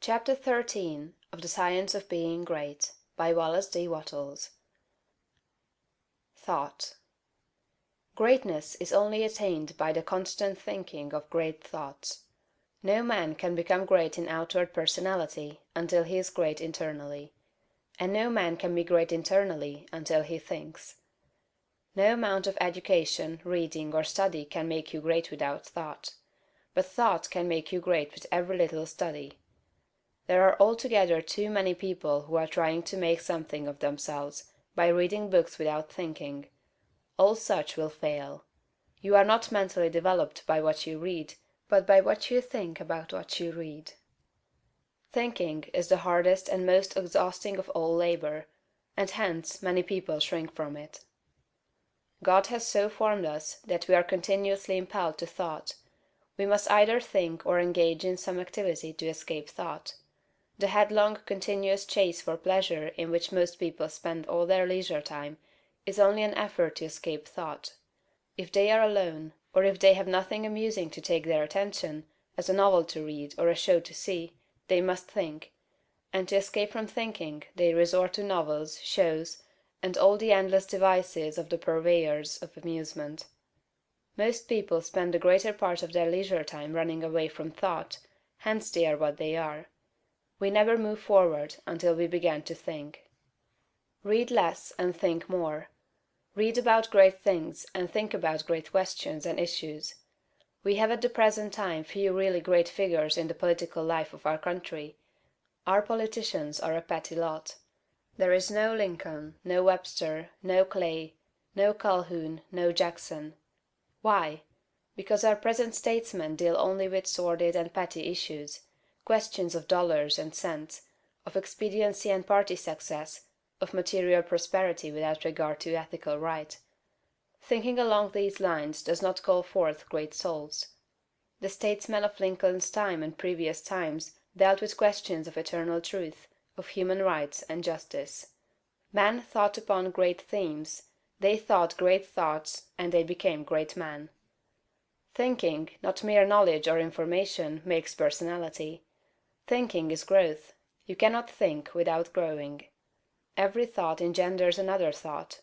CHAPTER XIII of the science of being great by Wallace D. Wattles Thought Greatness is only attained by the constant thinking of great thoughts. No man can become great in outward personality until he is great internally; and no man can be great internally until he thinks. No amount of education, reading, or study can make you great without thought; but thought can make you great with every little study. There are altogether too many people who are trying to make something of themselves by reading books without thinking. All such will fail. You are not mentally developed by what you read, but by what you think about what you read. Thinking is the hardest and most exhausting of all labor, and hence many people shrink from it. God has so formed us that we are continuously impelled to thought; we must either think or engage in some activity to escape thought. The headlong, continuous chase for pleasure in which most people spend all their leisure time is only an effort to escape thought. If they are alone, or if they have nothing amusing to take their attention, as a novel to read or a show to see, they must think; and to escape from thinking they resort to novels, shows, and all the endless devices of the purveyors of amusement. Most people spend the greater part of their leisure time running away from thought, hence they are what they are. We never move forward until we begin to think. Read less and think more. Read about great things and think about great questions and issues. We have at the present time few really great figures in the political life of our country. Our politicians are a petty lot. There is no Lincoln, no Webster, no Clay, no Calhoun, no Jackson. Why? Because our present statesmen deal only with sordid and petty issues questions of dollars and cents, of expediency and party success, of material prosperity without regard to ethical right. Thinking along these lines does not call forth great souls. The statesmen of Lincoln's time and previous times dealt with questions of eternal truth, of human rights and justice. Men thought upon great themes, they thought great thoughts, and they became great men. Thinking, not mere knowledge or information, makes personality. Thinking is growth; you cannot think without growing. Every thought engenders another thought.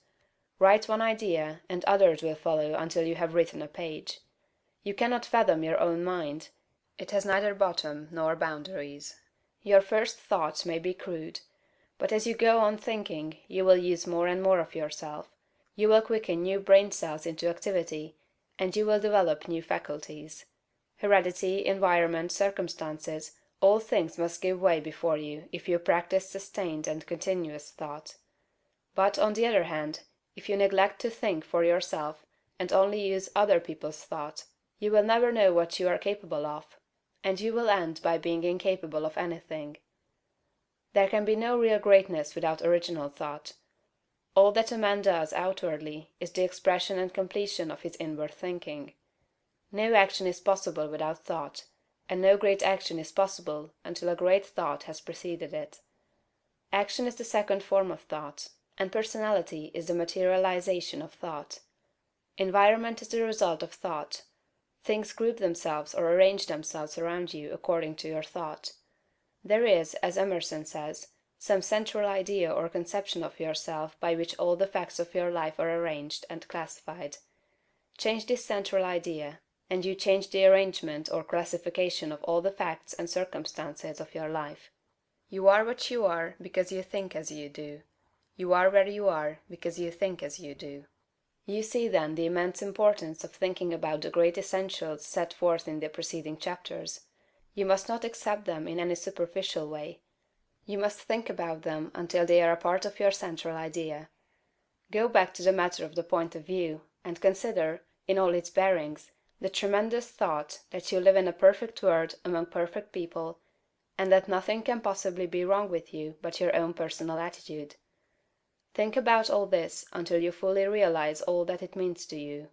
Write one idea, and others will follow until you have written a page. You cannot fathom your own mind; it has neither bottom nor boundaries. Your first thoughts may be crude; but as you go on thinking you will use more and more of yourself, you will quicken new brain cells into activity, and you will develop new faculties. Heredity, environment, circumstances all things must give way before you if you practice sustained and continuous thought. But, on the other hand, if you neglect to think for yourself, and only use other people's thought, you will never know what you are capable of, and you will end by being incapable of anything. There can be no real greatness without original thought. All that a man does outwardly is the expression and completion of his inward thinking. No action is possible without thought and no great action is possible until a great thought has preceded it. Action is the second form of thought, and personality is the materialization of thought. Environment is the result of thought; things group themselves or arrange themselves around you according to your thought. There is, as Emerson says, some central idea or conception of yourself by which all the facts of your life are arranged and classified. Change this central idea, and you change the arrangement or classification of all the facts and circumstances of your life. You are what you are because you think as you do. You are where you are because you think as you do. You see then the immense importance of thinking about the great essentials set forth in the preceding chapters. You must not accept them in any superficial way. You must think about them until they are a part of your central idea. Go back to the matter of the point of view, and consider, in all its bearings, the tremendous thought that you live in a perfect world among perfect people, and that nothing can possibly be wrong with you but your own personal attitude. Think about all this until you fully realize all that it means to you.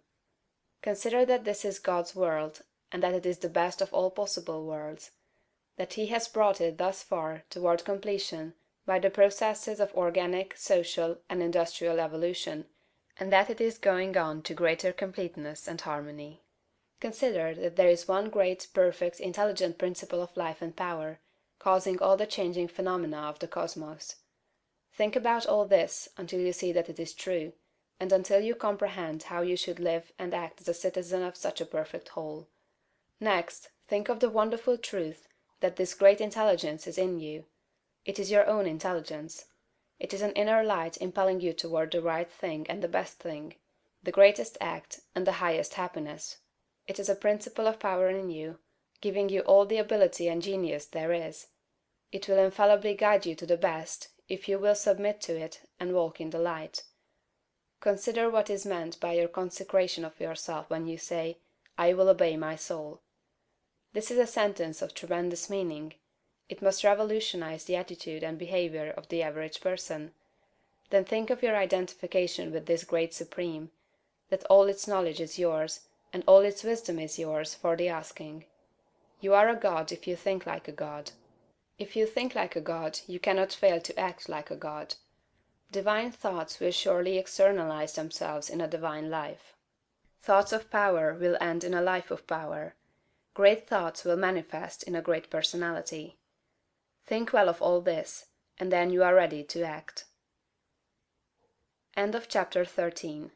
Consider that this is God's world, and that it is the best of all possible worlds; that He has brought it thus far toward completion by the processes of organic, social, and industrial evolution, and that it is going on to greater completeness and harmony. Consider that there is one great, perfect, intelligent principle of life and power, causing all the changing phenomena of the cosmos. Think about all this until you see that it is true, and until you comprehend how you should live and act as a citizen of such a perfect whole. Next, think of the wonderful truth that this great intelligence is in you. It is your own intelligence. It is an inner light impelling you toward the right thing and the best thing, the greatest act and the highest happiness. It is a principle of power in you, giving you all the ability and genius there is. It will infallibly guide you to the best, if you will submit to it and walk in the light. Consider what is meant by your consecration of yourself when you say, "I will obey my soul." This is a sentence of tremendous meaning. It must revolutionize the attitude and behavior of the average person. Then think of your identification with this Great Supreme, that all its knowledge is yours, and all its wisdom is yours for the asking. You are a god if you think like a god. If you think like a god you cannot fail to act like a god. Divine thoughts will surely externalize themselves in a divine life. Thoughts of power will end in a life of power. Great thoughts will manifest in a great personality. Think well of all this, and then you are ready to act. End of chapter XIV.